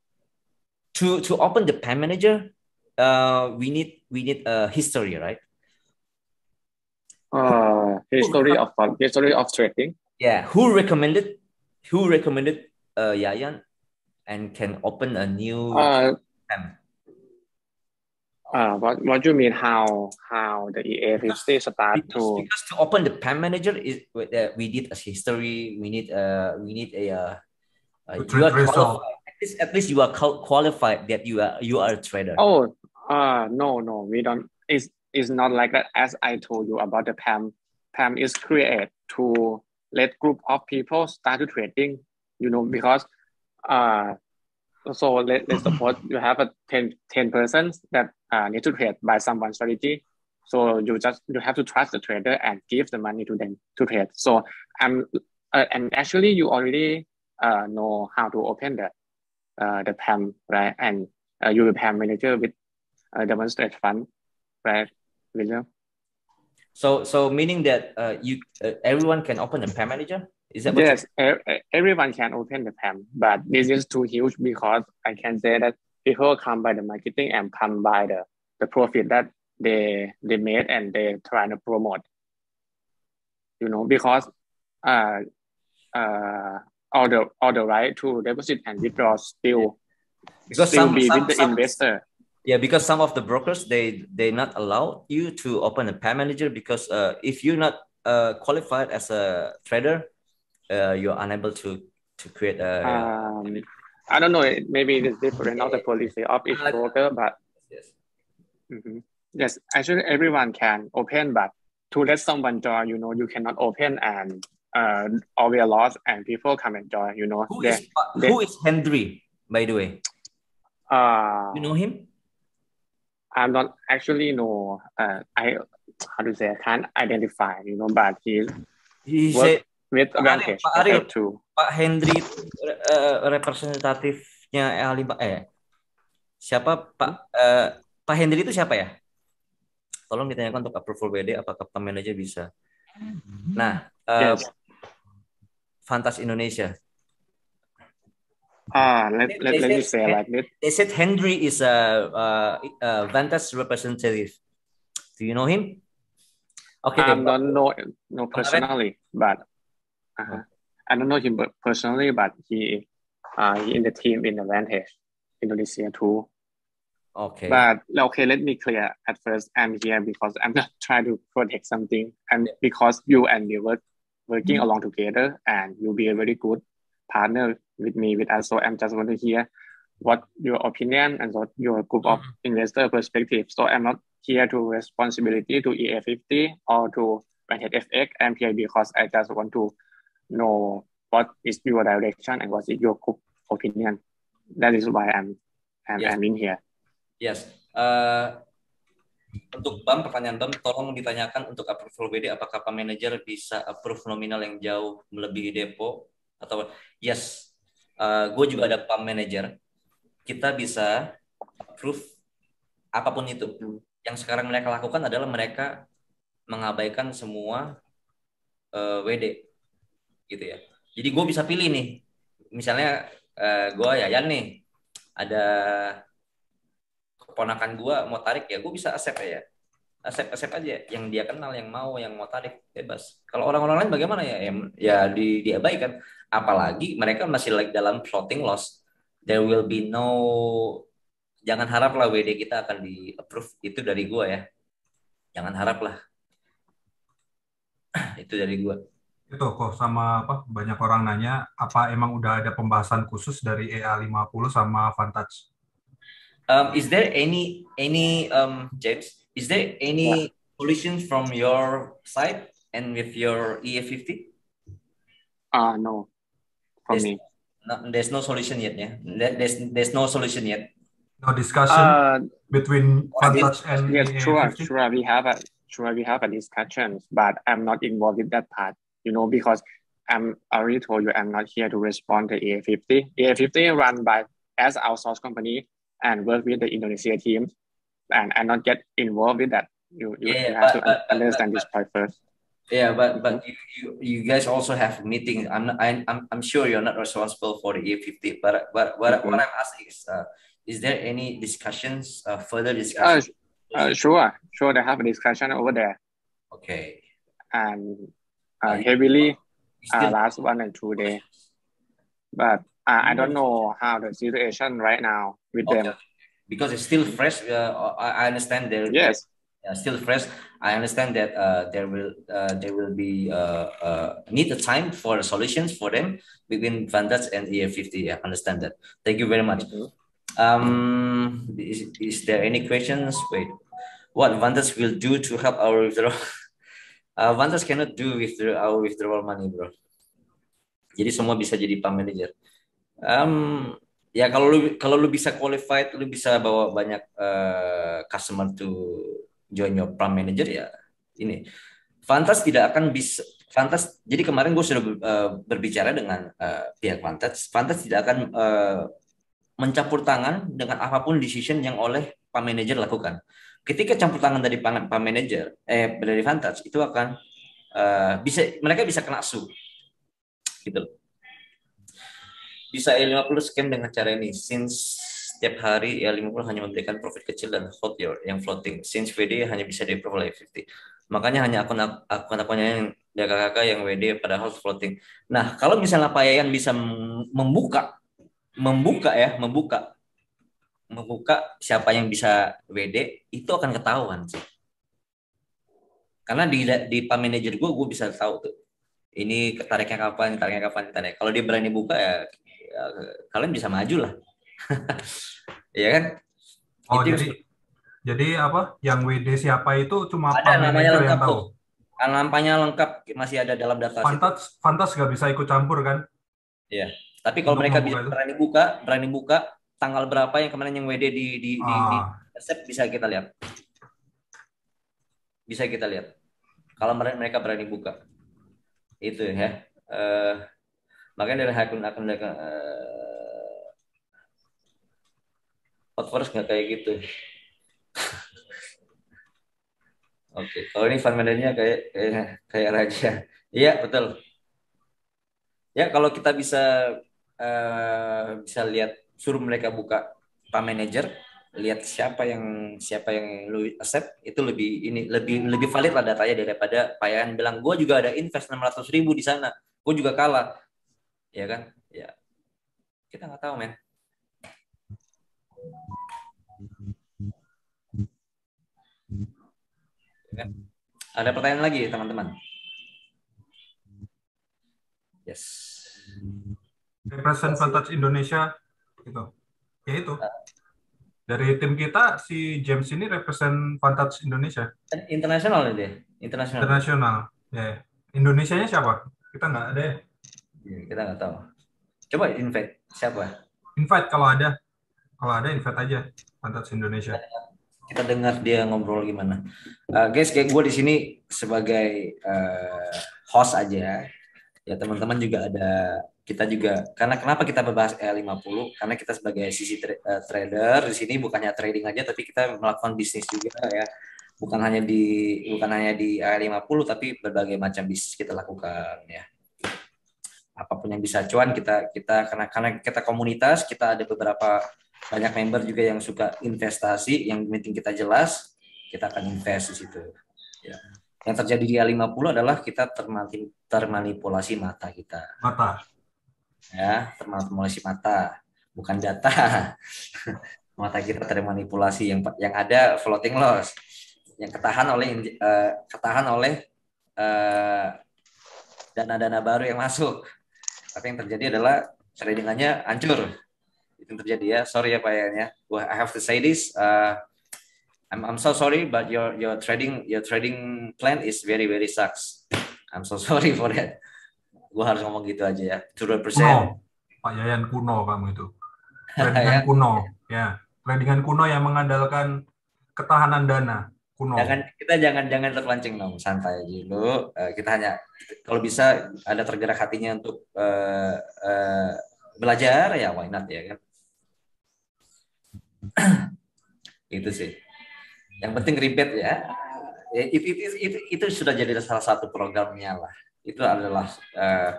to to open the PAM manager? Uh, we need we need a history, right? Uh, history of fund, history of trading. Yeah. Who recommended? Who recommended uh, Yayan and can open a new Uh, PAM? uh, what what you mean? How how the EA fifty start because, to? because to open the PAM manager is uh, we need a history we need uh we need a uh, uh, you are qualified. At least, at least you are qualified that you are you are a trader Oh, uh, no, no, we don't. It's it's not like that. As I told you about the PAM, PAM is created to let group of people start to trading. You know because, uh, so let let's suppose you have a 10, 10 persons that uh, need to trade by someone strategy. So you just you have to trust the trader and give the money to them to trade. So um, uh, and actually you already uh, know how to open the uh, the PAM right? And uh, you will PAM manager with uh, demonstrate fund right William? So so meaning that uh, you uh, everyone can open a PAM manager? Is that what yes e- e- everyone can open the PAM but this is too huge because I can say that people come by the marketing and come by the the profit that they they made and they trying to promote. You know because uh uh all the all the right to deposit and withdraw still because still some, be some, with the some- investor yeah because some of the brokers they they not allow you to open a PAM manager because uh, if you're not uh, qualified as a trader uh, you're unable to to create a um, I don't know. Maybe it's different of the policy of each broker, but yes. mhm. yes, actually everyone can open, but to let someone join, you know, you cannot open and uh, always lost and people come and join, you know. who They, is who is Henry by the way uh, you know him I'm not actually know. Uh, I how to say I can't identify, you know, but he What? said with advantage Pak too. Pak Hendry itu eh, representatifnya Alibaba eh siapa Pak eh, Pak Hendry itu siapa ya? Tolong ditanyakan untuk approval BD apakah Pak manager bisa. Nah, eh, Yes. Fantas Indonesia. Ah, let, They- let, let me said- say like this. They said Hendry is a, a, a Vantas representative. Do you know him? Okay, I don't know no personally, but uh, I don't know him per- personally, but he uh he in the team in Advantage Indonesia too. okay. But okay, let me clear at first. I'm here because I'm not trying to protect something, and because you and me work working along together, and you'll be a very good partner with me with us. So I'm just want to hear what your opinion and what your group of investor perspective. So I'm not here to responsibility to EA50 or to Vantage FX. I'm here because I just want to know what is your direction and what is your group opinion. That is why I'm I'm, Yes. I'm in here. Yes. Eh, untuk BAM, pertanyaan BAM, tolong ditanyakan untuk approval BD, apakah Pak Manager bisa approve nominal yang jauh melebihi depo? Atau, yes, gue juga ada PAM Manager. Kita bisa approve apa pun itu. Yang sekarang mereka lakukan adalah mereka mengabaikan semua eh, WD. Gitu ya. Jadi gue bisa pilih nih. Misalnya gue Yayan nih, ada keponakan gua mau tarik ya gue bisa accept ya accept accept aja yang dia kenal yang mau yang mau tarik bebas. Kalau orang-orang lain bagaimana ya? Ya, di, diabaikan. Apalagi mereka masih like dalam floating loss. There will be no jangan harap lah WD kita akan di approve. Itu dari gua ya. Jangan harap lah. Itu dari gua. Itu kok sama apa? Banyak orang nanya apa emang udah ada pembahasan khusus dari EA50 sama Vantage? Um, is there any any um James? Is there any solution from your side and with your E EA50? Uh no, for Yes. me. No, there's no solution yet, yeah. There's there's no solution yet. No discussion Uh, between Vantage and yes, sure, EA50? sure. We have a sure we have a discussion, but I'm not involved in that part. You know, because I'm I already told you I'm not here to respond to EA50. EA50 run by as outsource company and work with the Indonesia team. and, and not get involved with that. You, you, Yeah, you have but- to but- understand but- this part first. Yeah, but but you, you, you guys also have meeting. I'm not, I, I'm I'm sure you're not responsible for the A50, but but what what I'm asking is, uh, is there any discussions, uh, further Uh, discussions? uh, sure, sure. They have a discussion over there Okay. and uh, Uh, heavily uh, last one and two days, But uh, I don't know how the situation right now with Okay. them. because it's still fresh. Uh, I understand there. Yes, uh, still fresh. I understand that uh, there will uh, there will be uh, uh, need a time for solutions for them between Vantage and EF50. I understand that. Thank you very much. Mhm. Um, is, is there any questions? Wait, what Vantage will do to help our withdrawal? Uh, Vantage cannot do withdraw our withdrawal money, bro. Jadi semua bisa jadi pump manager. Um, ya kalau lu kalau lu bisa qualified, lu bisa bawa banyak uh, customer to join your pump manager ya ini. Vantas tidak akan bisa Vantas. Jadi kemarin gue sudah uh, berbicara dengan uh, pihak Vantas. Vantas tidak akan uh, mencampur tangan dengan apa pun decision yang oleh pump manager lakukan. Ketika campur tangan dari pump manager eh dari Vantage itu akan uh, bisa mereka bisa kena su gitu loh. Bisa E50 scam dengan cara ini. Since setiap hari E50 hanya memberikan profit kecil dan hot your yang floating. Since VD hanya bisa di oleh 50 makanya hanya akun akun akunnya yang kakak yang WD padahal floating. Nah kalau misalnya Pak Yayan bisa mem- membuka membuka ya membuka membuka siapa yang bisa WD itu akan ketahuan sih. Karena di di pump manager gue gue bisa tahu tuh ini ketariknya kapan ketariknya kapan ketariknya. Kalau dia berani buka ya, ya kalian bisa maju lah Iya kan Oh, Itu- jadi jadi apa? Yang WD siapa itu cuma ada namanya lengkap yang tahu. tuh Kan nampaknya lengkap masih ada dalam data situ. Fantas Fantas nggak bisa ikut campur kan? tapi kalau Untuk mereka bisa itu. berani buka berani buka tanggal berapa yang kemarin yang WD di di, di, di Ah, accept bisa kita lihat bisa kita lihat kalau mereka mereka berani buka itu ya Eh, makanya dari akun-akun mereka uh, hot first nggak kayak gitu. Oke. Kalau ini manajernya kayak kayak kayak raja. Iya betul. Ya kalau kita bisa eh, bisa lihat suruh mereka buka pump manager lihat siapa yang siapa yang lu accept itu lebih ini lebih lebih valid lah datanya daripada payan bilang gue juga ada invest 600 ribu di sana gue juga kalah ya kan ya kita nggak tahu men Ya kan? ada pertanyaan lagi teman-teman yes represent Vantage Indonesia gitu. Ya itu. Dari tim kita si James ini represent Vantage Indonesia internasional ini deh internasional internasional. Ya. Indonesianya siapa? Kita nggak ada ya. Ya, kita nggak tahu coba invite siapa Invite kalau ada. Kalau ada invite aja Vantage Indonesia. kita dengar dia ngobrol gimana. Uh, guys, kayak gue di sini sebagai uh, host aja. Ya teman-teman juga ada kita juga karena kenapa kita berbahas E50 karena kita sebagai sisi tra- uh, trader di sini bukannya trading aja tapi kita melakukan bisnis juga ya. Bukan hanya di bukan hanya di E50 tapi berbagai macam bisnis kita lakukan ya. Apa pun yang bisa cuan kita kita karena karena kita komunitas kita ada beberapa banyak member juga yang suka investasi yang penting kita jelas kita akan invest di situ ya. yang terjadi di A50 adalah kita termani- termanipulasi mata kita Mata. ya termanipulasi mata bukan data mata kita termanipulasi yang yang ada floating loss yang ketahan oleh eh, ketahan oleh eh, dana-dana baru yang masuk tapi yang terjadi adalah tradingannya hancur itu yang terjadi ya sorry ya pak ya Gua- I have to say this uh, I'm I'm so sorry but your your trading your trading plan is very very sucks I'm so sorry for that gue harus ngomong gitu aja ya to represent Kuno. Pak Yayan kuno kamu itu. Tradingan Ya. kuno. Ya. Tradingan kuno yang mengandalkan ketahanan dana. Kuno. jangan kita jangan jangan terpancing dong santai dulu Eh, kita hanya kalau bisa ada tergerak hatinya untuk eh, eh, belajar ya why not ya kan itu sih Yang penting ribet ya. Ya, Itu, itu, itu, itu sudah jadi salah satu programnya lah. Itu adalah uh,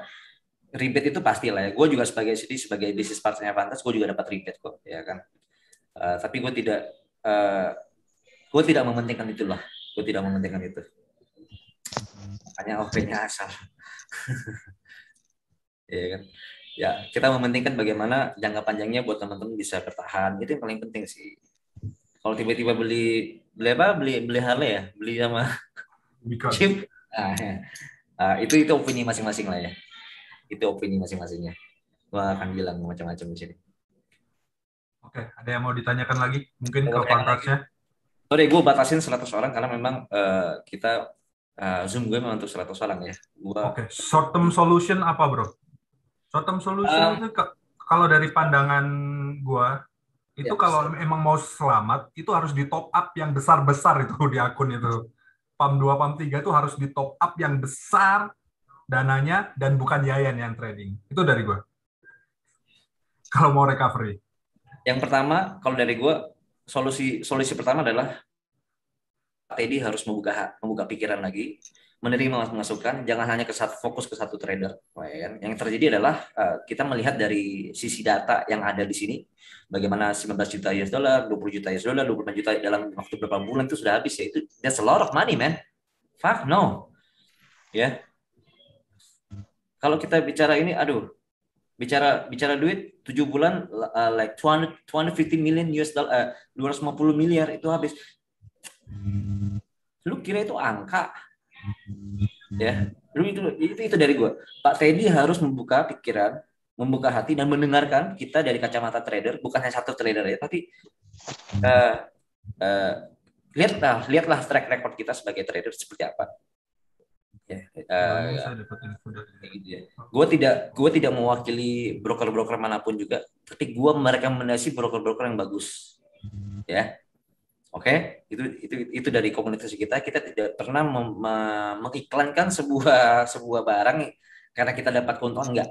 ribet itu pasti lah ya. Gue juga sebagai jadi sebagai bisnis partnernya Pantas, gue juga dapat ribet kok, ya kan. Uh, tapi gue tidak, uh, gue tidak mementingkan itulah. Gue tidak mementingkan itu. Makanya OP-nya asal. ya kan. Ya, kita mementingkan bagaimana jangka panjangnya buat teman-teman bisa bertahan. Itu yang paling penting sih. Kalau tiba-tiba beli beli apa? Beli beli Harley ya, beli sama Because chip. Nah, ya. Ah, itu itu opini masing-masing lah ya. Itu opini masing-masingnya. Gua akan bilang macam-macam di sini. Oke, ada yang mau ditanyakan lagi? Mungkin ke Mau Pantasnya. Sorry, gue batasin 100 orang karena memang eh, kita eh, Zoom gue memang untuk 100 orang ya. Gua Oke, short term solution apa, Bro? Short term solution Ah. itu ke- kalau dari pandangan gua itu Ya. kalau emang mau selamat itu harus di top up yang besar-besar itu di akun itu. PAM 2, PAM 3 itu harus di top up yang besar dananya dan bukan Yayan yang trading. Itu dari gua. Kalau mau recovery. yang pertama kalau dari gue solusi solusi pertama adalah Pak Teddy harus membuka membuka pikiran lagi, menerima masukan, jangan hanya ke satu fokus ke satu trader. Yang terjadi adalah eh, kita melihat dari sisi data yang ada di sini, bagaimana 19 juta US dollar, 20 juta US dollar, 25 juta dalam waktu beberapa bulan itu sudah habis ya. Itu that's a lot of money, man. Fuck no. Ya. Kalau kita bicara ini, aduh, bicara bicara duit 7 bulan uh, like 200 250 million US dollar uh, 250 miliar itu habis. Lu kira itu angka? Ya. Lu itu itu itu dari gua. Pak Teddy harus membuka pikiran, membuka hati dan mendengarkan kita dari kacamata trader, bukan hanya satu trader ya, tapi uh, uh, lihatlah lihatlah track record kita sebagai trader seperti apa. Ya, uh, Kayak gitu ya. Gue tidak gue tidak mewakili broker-broker mana pun juga, tapi gue merekomendasi broker-broker yang bagus. Ya. Oke, itu itu itu dari komunitas kita. Kita tidak pernah mem- me- mengiklankan sebuah sebuah barang karena kita dapat keuntungan enggak.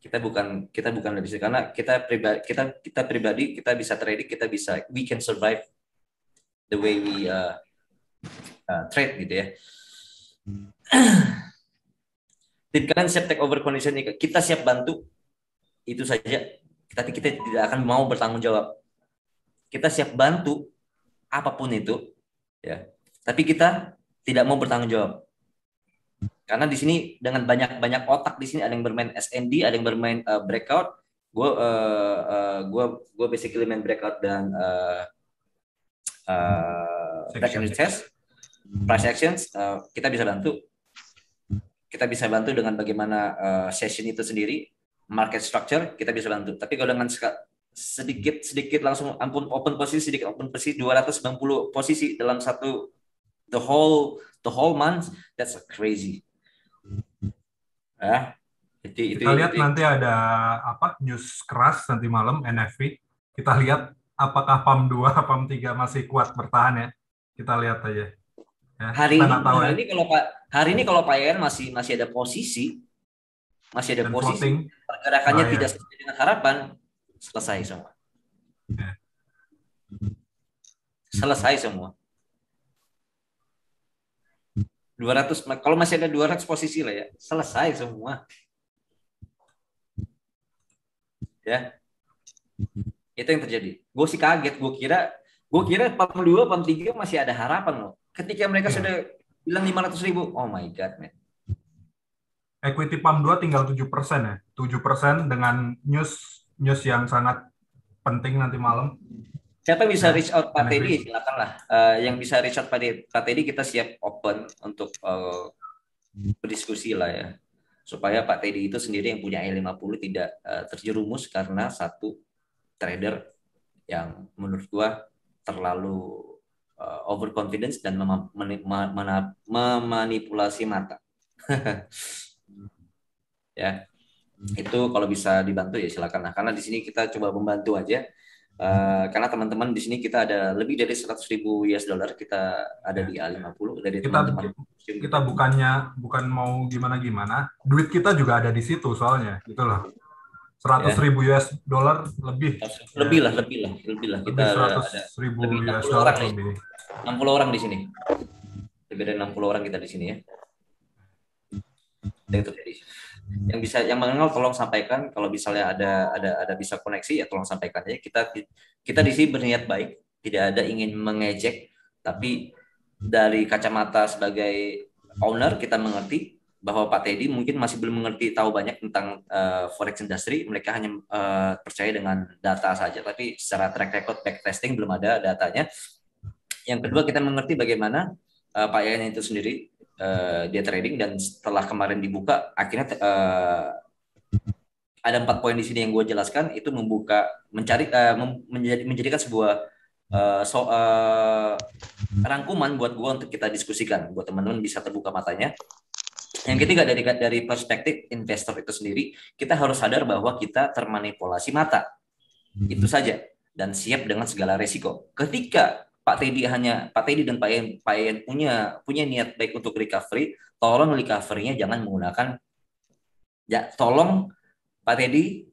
Kita bukan kita bukan situ karena kita pribadi kita kita pribadi kita bisa trading, kita bisa we can survive the way we uh, uh, trade gitu ya. Tim kalian siap take over condition kita siap bantu itu saja. Tapi kita tidak akan mau bertanggung jawab. Kita siap bantu apa pun itu, ya. Tapi kita tidak mau bertanggung jawab. Karena di sini dengan banyak banyak otak di sini ada yang bermain SND, ada yang bermain uh, breakout. Gue uh, uh, gue gue basically main breakout dan uh, uh, back and price actions. Uh, kita bisa bantu kita bisa bantu dengan bagaimana uh, session itu sendiri, market structure kita bisa bantu. Tapi kalau dengan sedikit sedikit langsung ampun open posisi sedikit open posisi 290 posisi dalam satu the whole the whole month that's crazy. Ya. Itu, itu, Kita lihat itu- nanti ada apa news keras nanti malam NFP. Kita lihat apakah PAM 2, PAM 3 masih kuat bertahan ya. Kita lihat aja. Ya, hari ini, tahu hari ya. ini kalau Pak hari ini kalau Pak Yan masih masih ada posisi masih ada Dan posisi floating. pergerakannya Oh, iya. tidak sesuai dengan harapan selesai semua. Ya. Selesai semua. 200 ma- kalau masih ada 200 posisi lah ya, selesai semua. Ya. Itu yang terjadi. Gue sih kaget, gue kira gue kira PAM 2, PAM 3 masih ada harapan loh. Ketika mereka Iya. sudah bilang 500 ribu, oh my god, man. Equity PAM 2 tinggal 7% ya. 7% dengan news news yang sangat penting nanti malam. Siapa bisa Nah, reach out Pak. Teddy, silakan lah. Eh, yang bisa reach out Pak Teddy, kita siap open untuk eh, berdiskusi lah ya. Supaya Pak Teddy itu sendiri yang punya E50 tidak eh, terjerumus karena satu trader yang menurut gua terlalu eh, overconfidence dan mana- memanipulasi mata. ya. Itu kalau bisa dibantu ya silakan. Nah, karena di sini kita coba membantu aja. Eh, karena teman-teman di sini kita ada lebih dari 100 ribu US dollar kita ada di A50 dari Kita teman-teman. kita bukannya bukan mau gimana gimana, duit kita juga ada di situ soalnya, gitu loh. 100 Ya. ribu US dollar lebih, lebih lah, lebih lah, lebih lah kita lebih ada, 100 ribu US 60 dollar lebih. 60 orang di sini. Lebih dari 60 orang kita di sini ya. Itu jadi yang bisa yang mengenal tolong sampaikan kalau misalnya ada ada ada bisa koneksi ya tolong sampaikan ya kita kita di sini berniat baik tidak ada ingin mengejek tapi dari kacamata sebagai owner kita mengerti bahwa Pak Teddy mungkin masih belum mengerti tahu banyak tentang uh, forex industry. Mereka hanya uh, percaya dengan data saja. Tapi secara track record backtesting belum ada datanya yang kedua kita mengerti bagaimana uh, Pak Yayan itu sendiri uh, dia trading dan setelah kemarin dibuka akhirnya uh, ada empat poin di sini yang gue jelaskan itu membuka mencari uh, menjadi, menjadikan sebuah uh, so, uh, rangkuman buat gue untuk kita diskusikan buat teman-teman bisa terbuka matanya yang ketiga dari dari perspektif investor itu sendiri, kita harus sadar bahwa kita termanipulasi mata. Itu saja dan siap dengan segala resiko. Ketika Pak Teddy hanya Pak Teddy dan Pak Yen, Pak Yen punya punya niat baik untuk recovery, tolong recovery-nya jangan menggunakan ya tolong Pak Teddy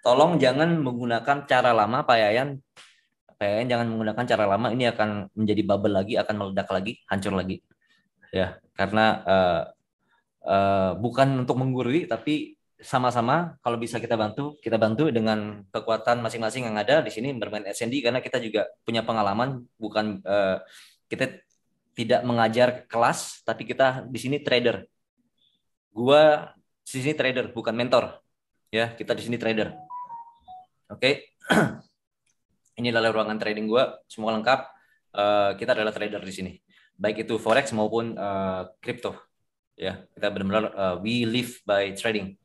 tolong jangan menggunakan cara lama Pak Yayan. Pak Yayan jangan menggunakan cara lama ini akan menjadi bubble lagi akan meledak lagi hancur lagi. Ya karena uh, uh, bukan untuk menggurui tapi sama-sama kalau bisa kita bantu kita bantu dengan kekuatan masing-masing yang ada di sini bermain SND karena kita juga punya pengalaman bukan uh, kita tidak mengajar kelas tapi kita di sini trader. Gua di sini trader bukan mentor. Ya kita di sini trader. Oke? Okay? ini adalah ruangan trading gua semua lengkap. Uh, kita adalah trader di sini. Baik itu forex maupun crypto. Uh, ya kita benar-benar uh, we live by trading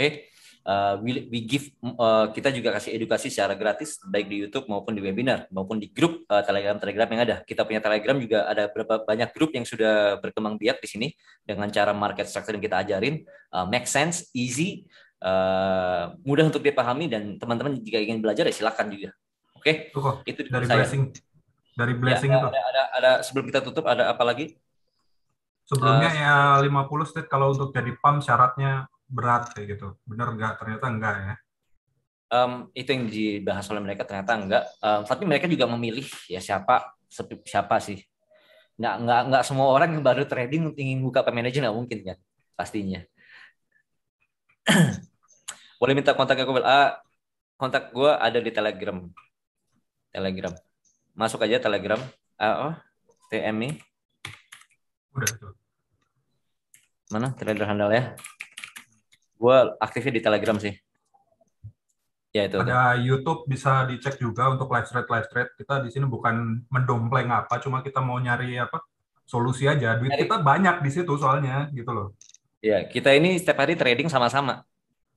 okay? uh, we, we give uh, kita juga kasih edukasi secara gratis baik di YouTube maupun di webinar maupun di grup uh, Telegram Telegram yang ada. Kita punya Telegram juga ada beberapa banyak grup yang sudah berkembang biak di sini dengan cara market structure yang kita ajarin. Uh, make sense easy uh, mudah untuk dipahami dan teman-teman jika ingin belajar ya silakan juga. Oke? Okay? itu dari saya. blessing. Dari blessing ya, itu ada, ada, ada sebelum kita tutup ada apa lagi? Sebelumnya uh, ya 50 state kalau untuk jadi PAM syaratnya berat kayak gitu. Benar nggak? Ternyata enggak ya. Um, itu yang dibahas oleh mereka ternyata enggak. Um, tapi mereka juga memilih ya siapa siapa sih. Nggak, nggak, nggak semua orang yang baru trading ingin buka PAM manager nggak mungkin kan pastinya. Boleh minta kontak aku ah, kontak gue ada di Telegram. Telegram. Masuk aja Telegram. Ah, oh, TMI. Udah tuh mana trader handal ya gue aktifnya di telegram sih. Ya itu. Ada YouTube bisa dicek juga untuk live trade live trade kita di sini bukan mendompleng apa cuma kita mau nyari apa solusi aja. Duit kita banyak di situ soalnya gitu loh. Ya kita ini setiap hari trading sama-sama.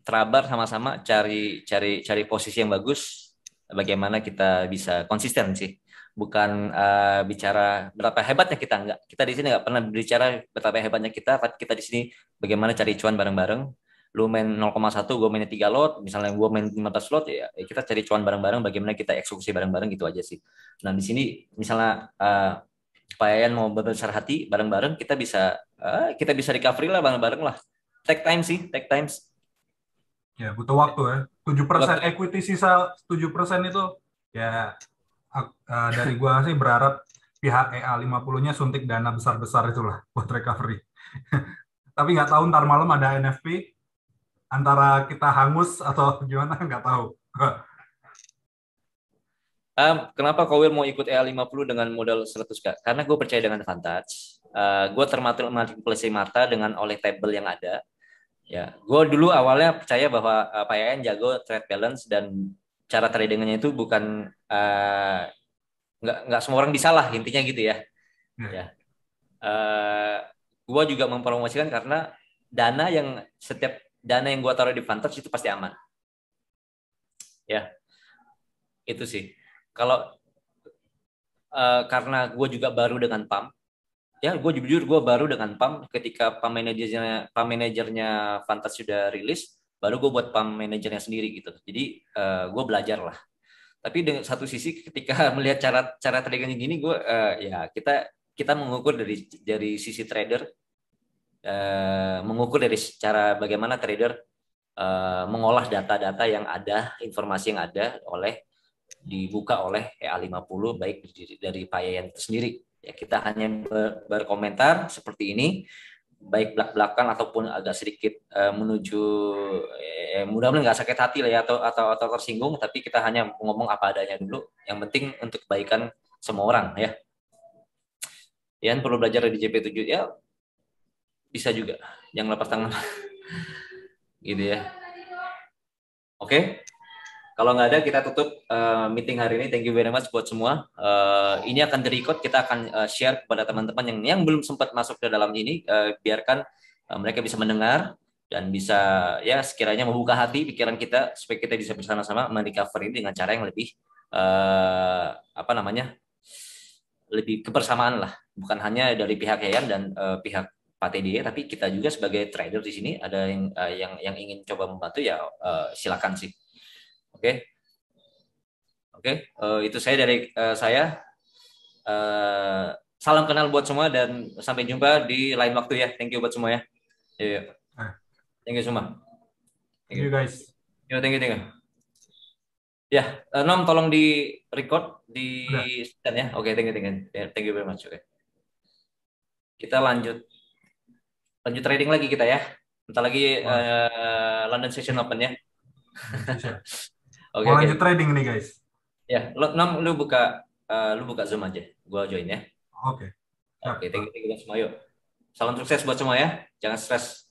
Terabar sama-sama cari cari cari posisi yang bagus bagaimana kita bisa konsisten sih. Bukan uh, bicara berapa hebatnya kita enggak. Kita di sini enggak pernah bicara betapa hebatnya kita, tapi kita di sini bagaimana cari cuan bareng-bareng. Lu main 0,1, gue mainnya 3 lot, misalnya gue main 15 lot ya, ya kita cari cuan bareng-bareng bagaimana kita eksekusi bareng-bareng gitu aja sih. Nah, di sini misalnya uh, Pak Yayan mau berbesar hati bareng-bareng, kita bisa uh, kita bisa recovery lah bareng-bareng lah. Take time sih, take times. Ya, butuh waktu ya. 7% equity sisa 7% itu ya uh, dari gua sih berharap pihak EA 50-nya suntik dana besar-besar itulah buat recovery. Tapi nggak tahu ntar malam ada NFP antara kita hangus atau gimana nggak tahu. um, kenapa Kowil mau ikut EA 50 dengan modal 100k? Karena gue percaya dengan advantage. Uh, gue termatil manipulasi mata dengan oleh table yang ada. Ya, gue dulu awalnya percaya bahwa uh, Pak Yayan jago trade balance dan cara tradingnya itu bukan uh, nggak nggak semua orang bisa lah intinya gitu ya. Hmm. Ya. Uh, gua juga mempromosikan karena dana yang setiap dana yang gua taruh di Vantage itu pasti aman. Ya. Itu sih. Kalau uh, karena gue juga baru dengan PAM, ya gue jujur gue baru dengan PAM ketika PAM manajernya PAM manajernya Vantage sudah rilis, baru gue buat pump manajernya sendiri gitu jadi uh, eh, gue belajar lah tapi dengan satu sisi ketika melihat cara cara trading gini gue uh, ya kita kita mengukur dari dari sisi trader uh, mengukur dari cara bagaimana trader uh, mengolah data-data yang ada informasi yang ada oleh dibuka oleh EA50 baik dari Pak Yayan itu sendiri. Ya, kita hanya ber, berkomentar seperti ini baik belak-belakan ataupun agak sedikit uh, menuju eh, mudah-mudahan nggak sakit hati lah ya atau, atau atau tersinggung tapi kita hanya ngomong apa adanya dulu. Yang penting untuk kebaikan semua orang ya. Yan perlu belajar di JP7 ya bisa juga yang lepas tangan gitu ya oke kalau nggak ada kita tutup uh, meeting hari ini. Thank you very much buat semua. Uh, ini akan direcord. Kita akan uh, share kepada teman-teman yang yang belum sempat masuk ke dalam ini. Uh, biarkan uh, mereka bisa mendengar dan bisa ya sekiranya membuka hati pikiran kita supaya kita bisa bersama-sama merecover ini dengan cara yang lebih uh, apa namanya lebih kebersamaan lah bukan hanya dari pihak Yayan dan uh, pihak Pak TDI tapi kita juga sebagai trader di sini ada yang uh, yang yang ingin coba membantu ya uh, silakan sih Oke. Okay? Oke, okay. uh, itu saya dari uh, saya. Uh, salam kenal buat semua dan sampai jumpa di lain waktu ya. Thank you buat semua ya. Yeah. Thank you semua. Thank you, guys. Yo, thank you, thank you. Ya, uh, Nom tolong di record di stand ya. Oke, okay, thank you, thank you. Yeah, thank you very much. Oke. Okay. Kita lanjut lanjut trading lagi kita ya. Bentar lagi uh, London Session Open ya. Oke, okay, lanjut okay. trading nih guys. Ya, lu, lu buka uh, lu buka Zoom aja. Gua join ya. Oke. Okay. Oke, okay, thank you, thank you semua. Yuk. Salam sukses buat semua ya. Jangan stres.